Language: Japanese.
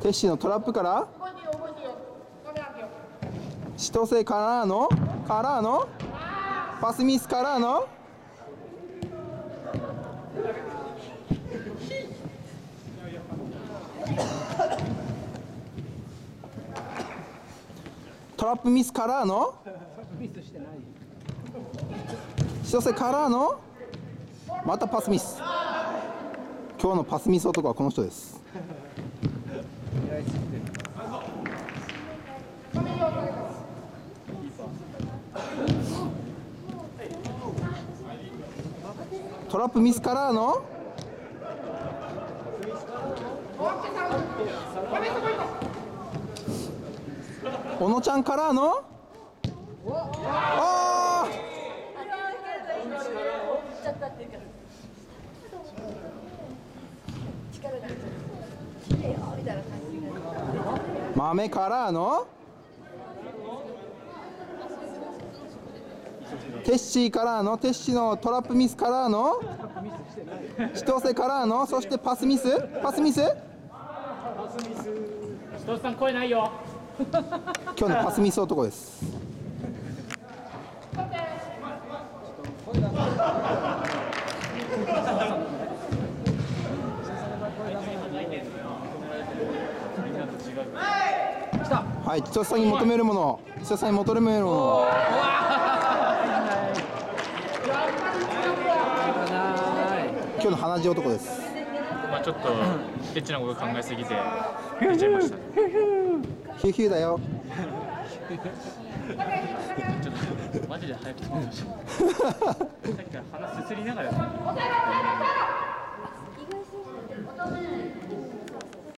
テッシーのトラップから？千歳からの？からの？パスミスからの？トラップミスからの？千歳からの？またパスミス。今日のパスミス男はこの人です。トラップミスからの？小野ちゃんからの？あーちゃったっていうか力が入っちゃったき豆からの？テッシーからの？テッシーのトラップミスからの？千歳からの？そしてパスミス？パスミス？千歳さん声ないよ。今日のパスミス男ですはい千歳さんに求めるもの。千歳さんに求めるもの。今日の鼻血男です。まあちょっとエッチなこと考えすぎて出ちゃいました。ねヒューヒューだよ。ちょっとマジで早くしてほしい。さっきから鼻すすりながらやっ